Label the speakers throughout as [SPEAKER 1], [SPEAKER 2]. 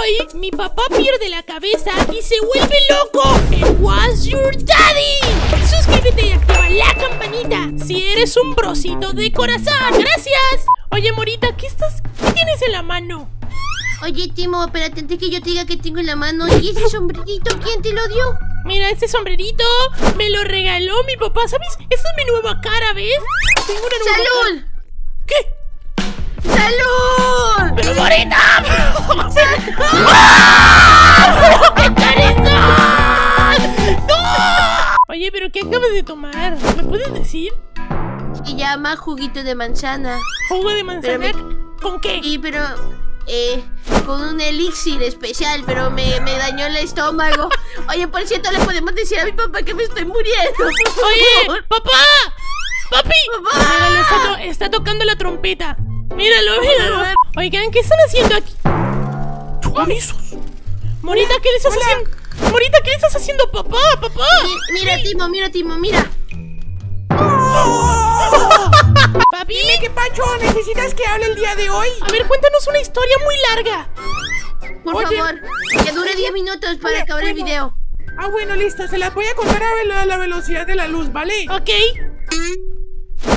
[SPEAKER 1] hoy mi papá pierde la cabeza y se vuelve loco en What's Your Daddy. Suscríbete y activa la campanita si eres un brocito de corazón. Gracias. Oye, Morita, ¿qué estás? ¿Qué tienes en la mano?
[SPEAKER 2] Oye, Timo, espérate antes que yo te diga que tengo en la mano. ¿Y ese sombrerito quién te lo dio?
[SPEAKER 1] Mira, este sombrerito me lo regaló mi papá. ¿Sabes? Esta es mi nueva cara, ¿ves? Tengo una nueva
[SPEAKER 2] ¡Salud!
[SPEAKER 1] cara. ¿Qué?
[SPEAKER 2] ¡Salud!
[SPEAKER 1] ¡Pero Morita! ¡No! Oye, ¿pero qué acabas de tomar? ¿Me puedes decir?
[SPEAKER 2] Se llama juguito de manzana.
[SPEAKER 1] ¿Jugo de manzana? ¿Con qué?
[SPEAKER 2] Sí, pero... Eh, con un elixir especial, pero me, me dañó el estómago. Oye, por cierto, le podemos decir a mi papá que me estoy muriendo. por
[SPEAKER 1] ¡Oye! ¡Papá! ¡Papi!
[SPEAKER 2] ¡Papá!
[SPEAKER 1] Está, está tocando la trompeta. Míralo, míralo. Oigan, ¿qué están haciendo aquí? ¡Chorizos! Morita, ¿qué le estás haciendo? Morita, ¿qué le estás haciendo, papá? ¡Papá!
[SPEAKER 2] Mi- Mira, Timo, mira, Timo, mira.
[SPEAKER 1] ¡Papi!
[SPEAKER 3] Dime qué pacho, ¿necesitas que hable el día de hoy?
[SPEAKER 1] A ver, cuéntanos una historia muy larga.
[SPEAKER 2] Por
[SPEAKER 3] Oye.
[SPEAKER 2] favor, que dure 10 minutos para
[SPEAKER 3] Oye,
[SPEAKER 2] acabar el video.
[SPEAKER 3] Ah, bueno, listo, se las voy a contar a velo- a la velocidad de la luz, ¿vale?
[SPEAKER 1] Ok.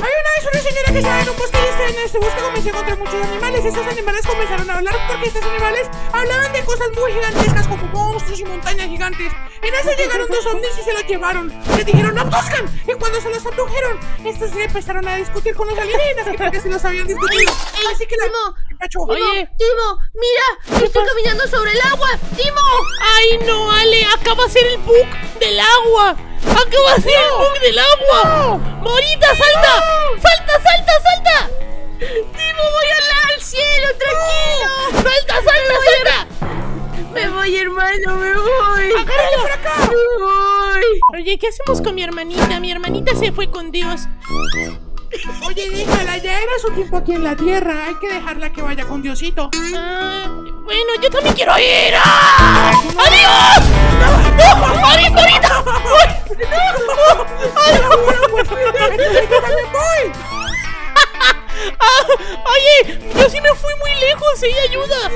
[SPEAKER 3] Hay una vez una señora que estaba en un bosque y este, en este bosque comenzó a encontrar muchos animales. Estos animales comenzaron a hablar porque estos animales hablaban de cosas muy gigantescas como monstruos y montañas gigantes. En eso llegaron dos ovnis y se los llevaron. Les dijeron abduzcan y cuando se los abdujeron, estos se empezaron a discutir con los alienígenas que porque se los habían discutido.
[SPEAKER 2] ey,
[SPEAKER 3] Así que la...
[SPEAKER 2] Timo.
[SPEAKER 1] Oye.
[SPEAKER 2] Timo, mira, estoy caminando sobre el agua. Timo,
[SPEAKER 1] ¡Ay, no, Ale! Acaba de ser el bug del agua. Acaba de ser el bug del agua. Morita, salta. Salta, salta, salta.
[SPEAKER 2] Timo, voy al, al cielo, tranquilo.
[SPEAKER 1] Salta, salta, salta.
[SPEAKER 2] Me voy, hermano, me voy.
[SPEAKER 1] Agárralo.
[SPEAKER 3] por acá!
[SPEAKER 2] Me voy.
[SPEAKER 1] Oye, ¿qué hacemos con mi hermanita? Mi hermanita se fue con Dios.
[SPEAKER 3] Oye, déjala, ya era su tiempo aquí en la tierra. Hay que dejarla que vaya con Diosito.
[SPEAKER 1] Ah, bueno, yo también quiero ir. ¡Ah! ¡Adiós! ¡No! ¡Ari, Morita! Oye, yo sí me fui muy lejos, ¿eh? ¡Ayuda!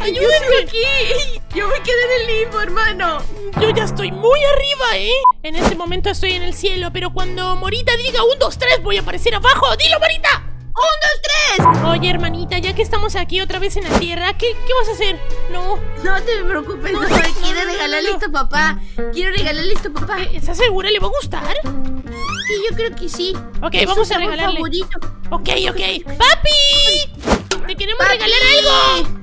[SPEAKER 1] ¡Ayúdenme!
[SPEAKER 2] aquí. Yo me quedé en el limbo, hermano.
[SPEAKER 1] Yo ya estoy muy arriba, ¿eh? En este momento estoy en el cielo, pero cuando Morita diga un, dos, tres, voy a aparecer abajo. ¡Dilo, Morita!
[SPEAKER 2] ¡Un, dos, tres!
[SPEAKER 1] Oye, hermanita, ya que estamos aquí otra vez en la tierra, ¿qué, qué vas a hacer? No.
[SPEAKER 2] No te preocupes, no,
[SPEAKER 1] no, no,
[SPEAKER 2] regalarle esto a papá. Quiero regalarle esto a papá.
[SPEAKER 1] ¿Estás segura? ¿Le va a gustar?
[SPEAKER 2] Sí, yo creo que sí.
[SPEAKER 1] Ok,
[SPEAKER 2] Es
[SPEAKER 1] vamos a regalarle.
[SPEAKER 2] favorito.
[SPEAKER 1] Ok, ok. ¡Papi! ¡Te queremos
[SPEAKER 2] Papi.
[SPEAKER 1] regalar algo!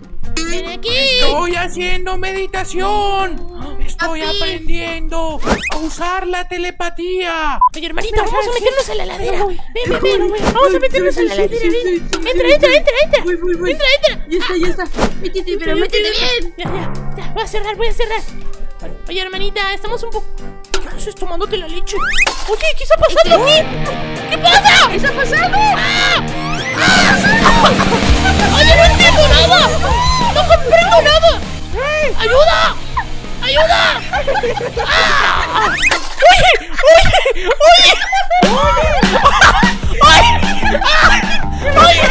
[SPEAKER 1] ¡Ven aquí!
[SPEAKER 3] Estoy haciendo meditación. Estoy
[SPEAKER 2] Papi.
[SPEAKER 3] aprendiendo a usar la telepatía.
[SPEAKER 1] Oye, hermanita, vamos a
[SPEAKER 3] sí.
[SPEAKER 1] meternos a la ladera. Ven, ven, ven. Vamos a meternos a
[SPEAKER 3] sí,
[SPEAKER 1] la
[SPEAKER 3] sí,
[SPEAKER 1] ladera.
[SPEAKER 3] sí, sí, sí,
[SPEAKER 1] Entra,
[SPEAKER 3] sí,
[SPEAKER 1] entra,
[SPEAKER 3] sí.
[SPEAKER 1] entra, entra.
[SPEAKER 2] Voy, voy, voy.
[SPEAKER 1] Entra, entra.
[SPEAKER 2] Ya está, ya está. Métete, pero métete bien.
[SPEAKER 1] Ya, ya, ya. Voy a cerrar, voy a cerrar. Oye, hermanita, estamos un poco. ¿Qué haces tomándote la leche? Oye, ¿qué está pasando aquí? ¿Qué pasa?
[SPEAKER 2] ¿Qué está pasando?
[SPEAKER 1] ¡Ah! ¡Ah! ¡Oye, no entiendo nada! ¡No comprendo nada! ¡Ayuda! ¡Ayuda! ¡Ah! ¡Oye! ¡Oye! ¡Oye! ¡Ay! ¡Ah! ¡Oye!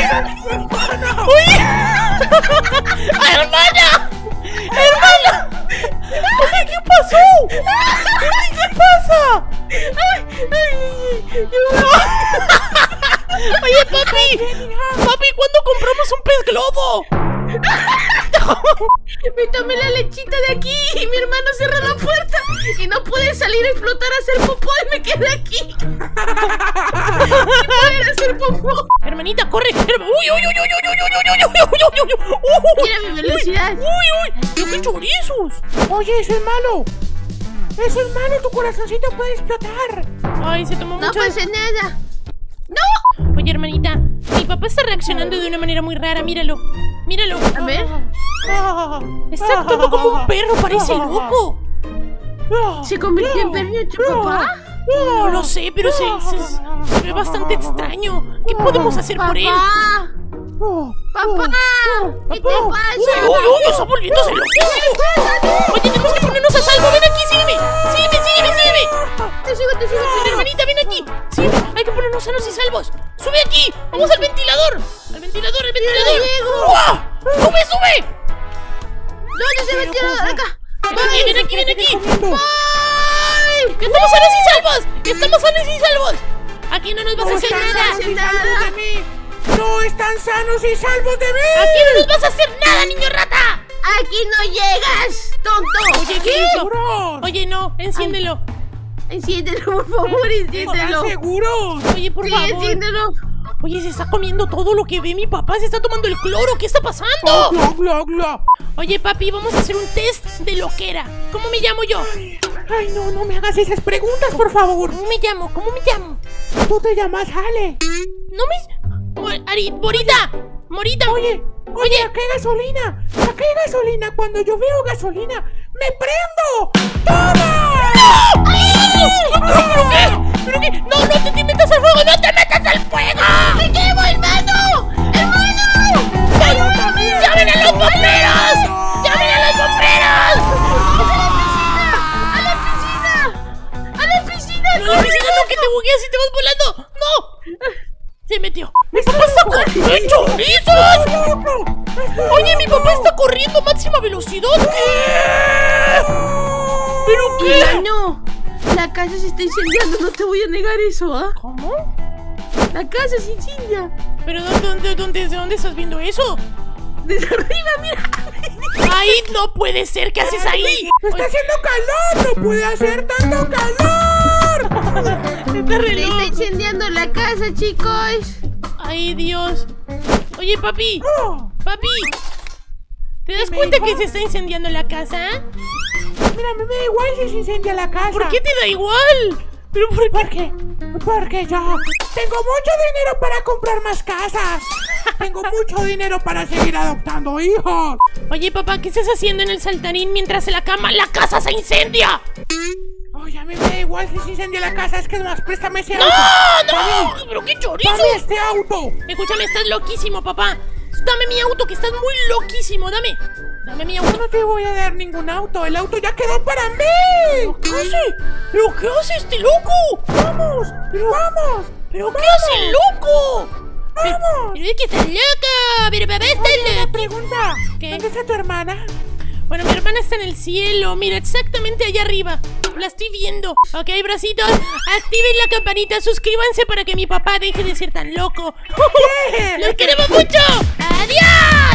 [SPEAKER 1] ¡Oye! ¡Hermana! ¡Hermana! Oye, ¿qué pasó? Oye, ¿qué pasa? Oye, papi. Papi, ¿cuándo compramos un pez globo?
[SPEAKER 2] Me tomé la lechita de aquí y mi hermano cerró la puerta y no pude salir a explotar a hacer popó y me quedé aquí. Sin poder hacer popó.
[SPEAKER 1] Hermanita, corre. Uy, uy, uy, uy, uy, uy, uy, uy, uy, uy, uy, uy, uy, uy.
[SPEAKER 2] Mira mi velocidad.
[SPEAKER 1] Uy, uy. Pero qué chorizos.
[SPEAKER 3] Oye, eso es malo. Eso es malo, tu corazoncito puede explotar.
[SPEAKER 1] Ay, se tomó
[SPEAKER 2] No
[SPEAKER 1] mucho.
[SPEAKER 2] pasa nada.
[SPEAKER 1] Oye, hermanita, mi papá está reaccionando de una manera muy rara. Míralo. Míralo.
[SPEAKER 2] A ver.
[SPEAKER 1] Está actuando como un perro, parece loco.
[SPEAKER 2] ¿Se convirtió en perro tu papá?
[SPEAKER 1] No lo sé, pero se, se- se ve bastante extraño. ¿Qué podemos hacer por él?
[SPEAKER 2] Papá. Papá. ¿Qué te pasa?
[SPEAKER 1] uy, uy, está volviéndose loco. Oye, tenemos que ven aquí, ven aquí.
[SPEAKER 2] ¡Ay!
[SPEAKER 1] ¡Estamos sanos y salvos! ¡Estamos sanos y salvos! Aquí no nos vas a
[SPEAKER 3] No
[SPEAKER 1] hacer
[SPEAKER 3] están
[SPEAKER 1] nada.
[SPEAKER 3] sanos y salvos de mí. No están sanos y salvos de mí.
[SPEAKER 1] Aquí no nos vas a hacer nada, niño rata.
[SPEAKER 2] Aquí no llegas, tonto.
[SPEAKER 1] Oye, ¿qué hizo?
[SPEAKER 3] ¿Seguros?
[SPEAKER 1] Oye, no, enciéndelo.
[SPEAKER 2] Enciéndelo, por favor, enciéndelo.
[SPEAKER 3] ¿Están seguros?
[SPEAKER 1] Oye, por
[SPEAKER 2] Sí,
[SPEAKER 1] favor.
[SPEAKER 2] enciéndelo.
[SPEAKER 1] Oye, se está comiendo todo lo que ve mi papá. Se está tomando el cloro. ¿Qué está pasando?
[SPEAKER 3] Glo, glo, glo.
[SPEAKER 1] Oye, papi, vamos a hacer un test de loquera. ¿Cómo me llamo yo?
[SPEAKER 3] Ay, no, no me hagas esas preguntas, por favor.
[SPEAKER 1] ¿Cómo me llamo? ¿Cómo me llamo?
[SPEAKER 3] Tú te llamas Ale.
[SPEAKER 1] No me... Ari, Morita. Morita.
[SPEAKER 3] Oye, oye, acá hay gasolina. Acá hay gasolina. Cuando yo veo gasolina, me prendo.
[SPEAKER 1] Bugueas y te vas volando. ¡No! Se metió. ¡Mi papá está corriendo! Oye, mi papá está corriendo a máxima velocidad. ¿Qué? ¿Pero qué?
[SPEAKER 2] Hermano, la casa se está incendiando, no te voy a negar eso, ¿ah?
[SPEAKER 1] ¿Cómo?
[SPEAKER 2] La casa se incendia.
[SPEAKER 1] ¿Pero dónde, dónde, dónde, de dónde estás viendo eso?
[SPEAKER 2] Desde arriba, mira.
[SPEAKER 1] ¡Ay, no puede ser! ¿Qué haces ahí?
[SPEAKER 3] ¡Está haciendo calor! ¡No puede hacer tanto calor!
[SPEAKER 2] Se está incendiando la casa, chicos.
[SPEAKER 1] ¡Ay, Dios! Oye, papi,
[SPEAKER 3] Oh,
[SPEAKER 1] papi. ¿Te das cuenta
[SPEAKER 3] hijo.
[SPEAKER 1] que se está incendiando la casa?
[SPEAKER 3] mira, me da igual si se incendia la casa.
[SPEAKER 1] ¿Por qué te da igual? ¿Pero por qué?
[SPEAKER 3] ¿Por qué? Porque yo tengo mucho dinero para comprar más casas. Tengo mucho dinero para seguir adoptando hijos.
[SPEAKER 1] Oye, papá, ¿qué estás haciendo en el saltarín mientras en la cama la casa se incendia?
[SPEAKER 3] Mí me da igual si se incendia la casa. Es que nomás préstame ese
[SPEAKER 1] ¡No!
[SPEAKER 3] auto.
[SPEAKER 1] ¡No! ¡Pero qué chorizo!
[SPEAKER 3] ¡Dame este auto!
[SPEAKER 1] Escúchame, estás loquísimo, papá. Dame mi auto, que estás muy loquísimo. Dame. Dame mi
[SPEAKER 3] Yo
[SPEAKER 1] auto.
[SPEAKER 3] no te voy a dar ningún auto. El auto ya quedó para mí.
[SPEAKER 1] ¿Qué hace? ¿Pero qué hace este loco?
[SPEAKER 3] ¡Vamos! ¡Vamos!
[SPEAKER 1] ¿Pero qué hace el loco?
[SPEAKER 3] ¡Vamos!
[SPEAKER 1] Pero es que estás loca. Pero papá está
[SPEAKER 3] Oye, una pregunta.
[SPEAKER 1] ¿Qué?
[SPEAKER 3] ¿Dónde está tu hermana?
[SPEAKER 1] Bueno, mi hermana está en el cielo. Mira, exactamente allá arriba. La estoy viendo. Ok, bracitos. Activen la campanita. Suscríbanse para que mi papá deje de ser tan loco. ¡Los queremos mucho! ¡Adiós!